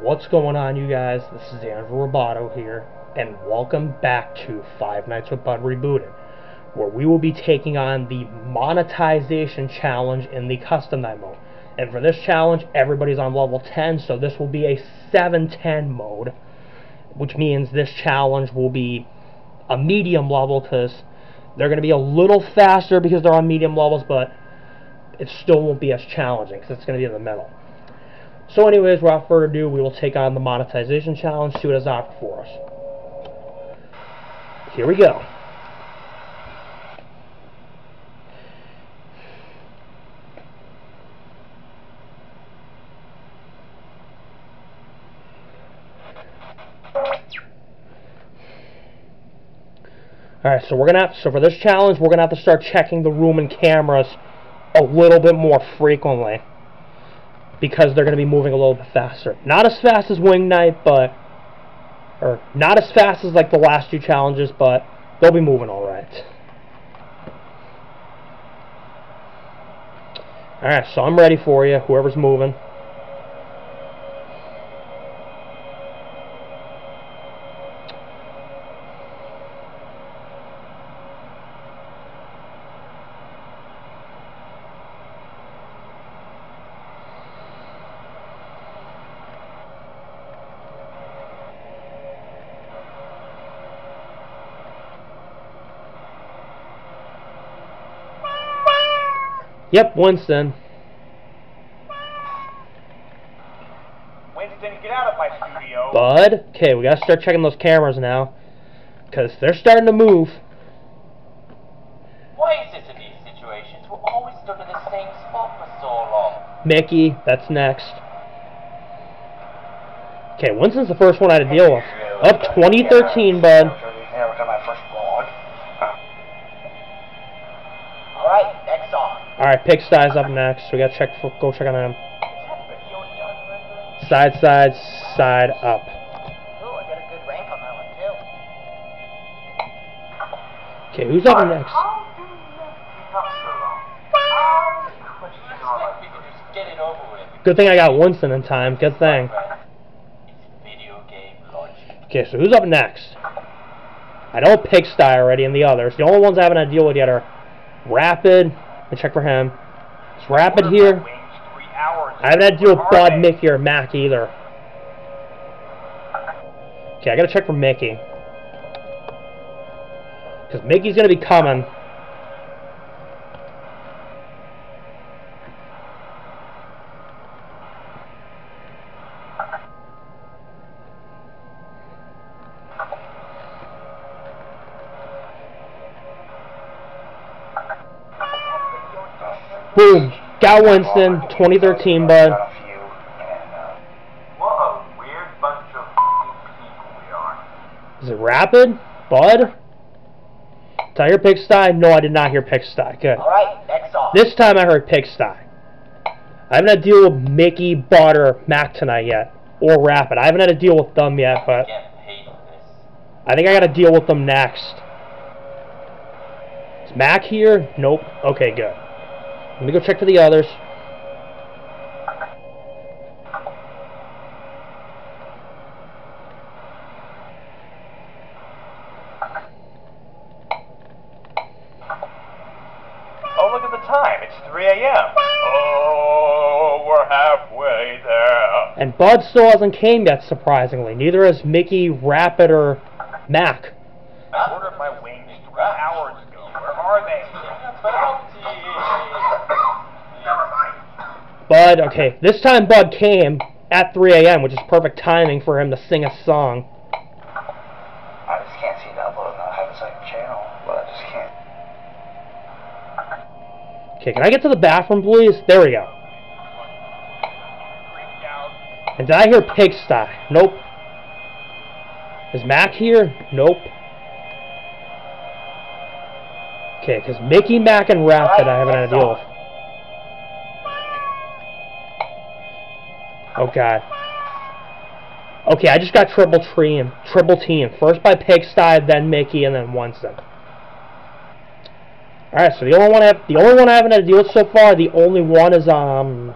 What's going on, you guys? This is Andrew Ribaudo here, and welcome back to Five Nights with Bud Rebooted, where we will be taking on the monetization challenge in the custom night mode. And for this challenge, everybody's on level 10, so this will be a 710 mode, which means this challenge will be a medium level because they're going to be a little faster because they're on medium levels, but it still won't be as challenging because it's going to be in the middle. So anyways, without further ado, we will take on the monetization challenge, see what is offered for us. Here we go. Alright, so we're gonna have so for this challenge we're gonna have to start checking the room and cameras a little bit more frequently because they're going to be moving a little bit faster. Not as fast as Wing Knight, but or not as fast as like the last two challenges, but they'll be moving all right. All right, so I'm ready for you. Whoever's moving. Yep, Winston. Winston, get out of my studio. Bud? Okay, we gotta start checking those cameras now. Because they're starting to move. Why is this in these situations? We're always stuck in the same spot for so long. Mickey, that's next. Okay, Winston's the first one I had to deal with. Up 2013, bud. Alright, Pigsty's up next. We gotta check for go check on him. Is that video done rendering? Side, side, side, up. I got a good rank on that one too. Okay, who's up next? How do you keep up so long? I question all Expect we could just get it over with. Good thing I got Winston in time. Good thing. Right. It's video game logic. Okay, so who's up next? I know Pigsty already and the others. The only ones I haven't had to deal with yet are Rapid. Me check for him. It's Rapid here? I haven't had to deal with. Bud, Mickey, or Mac either. Okay, I gotta check for Mickey. Because Mickey's gonna be coming. Boom! Got Winston, 2013, bud. Got a few, and, What a weird bunch of people we are. Is it Rapid? Bud? Did I hear Pigsty? No, I did not hear Pigsty. Good. Alright, next song. This time I heard Pigsty. I haven't had to deal with Mickey, Bud, or Mac tonight yet. Or Rapid. I haven't had to deal with them yet, but Get paid for this. I think I gotta deal with them next. Is Mac here? Nope. Okay, good. Let me go check for the others. Oh, look at the time. It's 3 a.m. Oh, we're halfway there. And Bud still hasn't came yet, surprisingly. Neither has Mickey, Rapid, or Mac. Bud, okay, this time Bud came at 3 a.m., which is perfect timing for him to sing a song. I just can't see the upload. I have a second channel, but I just can't. Okay, can I get to the bathroom, please? There we go. And did I hear Pigsty? Nope. Is Mac here? Nope. Okay, because Mickey, Mac, and Rapid I haven't had to deal with. Oh god. Okay, I just got triple team. Triple team. First by Pigsty, then Mickey, and then Winston. Alright, so the only one I have the only one I haven't had to deal with so far, the only one is um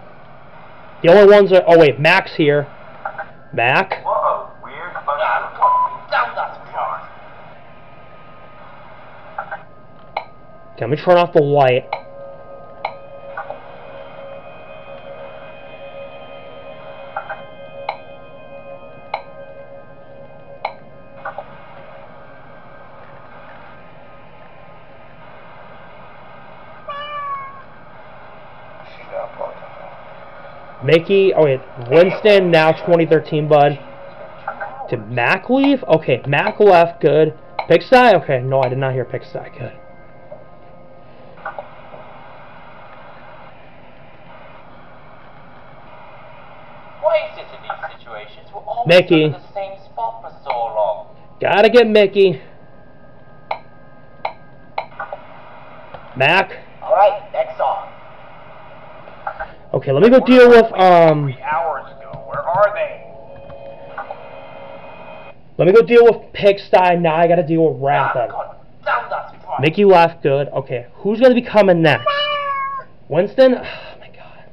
The only ones are. Oh wait, Mac's here. Mac. What a weird. Okay, let me turn off the light. Mickey. Oh wait, Winston. Now 2013 bud. Did Mac leave? Okay, Mac left. Good. Pigsty. Okay, no, I did not hear Pigsty. Good. Why is it in these situations we're always Mickey. in the same spot for so long? Gotta get Mickey. Mac. Alright, next song. Okay, let me go deal with um. Three hours ago. Where are they? Let me go deal with Pigsty. Now I gotta deal with Rapid. God, damn that prize. Mickey left. Good. Okay, who's gonna be coming next? Winston. Oh my god.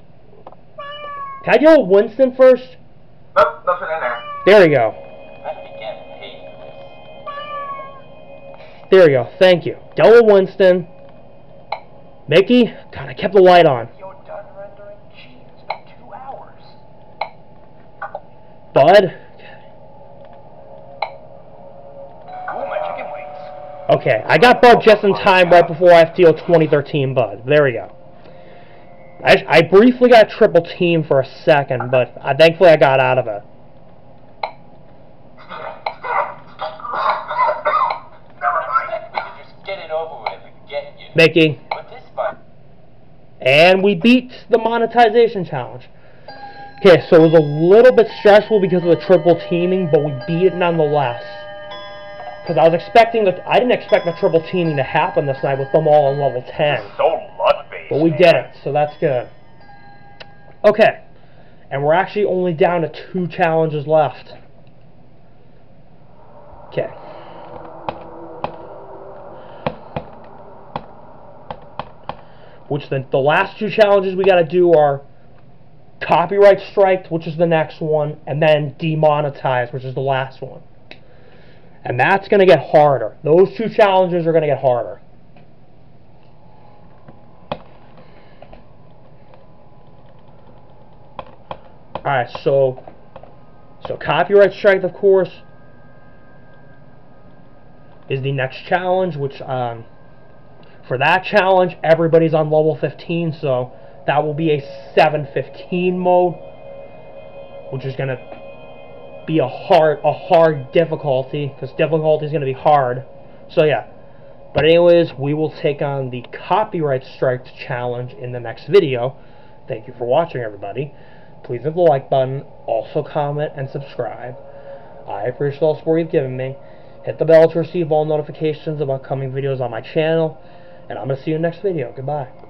Can I deal with Winston first? Nope, nothing in there. There we go. Better be getting paid for this. There we go. Thank you. Dealt with Winston. Mickey. God, I kept the light on. Bud. Ooh, my chicken wings. Okay, I got Bud just in time right before I have 2013 Bud. There we go. I, I briefly got triple team for a second, but I, thankfully I got out of it. Never mind. We could just get it over with and get you. Mickey. But this one, And we beat the monetization challenge. Okay, so it was a little bit stressful because of the triple teaming, but we beat it nonetheless. Because I was expecting that I didn't expect the triple teaming to happen this night with them all on level 10. So luck-based. But we did it, so that's good. Okay. And we're actually only down to two challenges left. Okay. Which the, the last two challenges we gotta do are copyright strike, which is the next one, and then demonetize, which is the last one. And that's gonna get harder. Those two challenges are gonna get harder. Alright, so so copyright strike of course is the next challenge, which um for that challenge everybody's on level 15, so that will be a 715 mode, which is gonna be a hard a hard difficulty, because difficulty is gonna be hard. So yeah. But anyways, we will take on the copyright strike challenge in the next video. Thank you for watching everybody. Please hit the like button, also comment and subscribe. I appreciate all the support you've given me. Hit the bell to receive all notifications of upcoming videos on my channel. And I'm going to see you in the next video. Goodbye.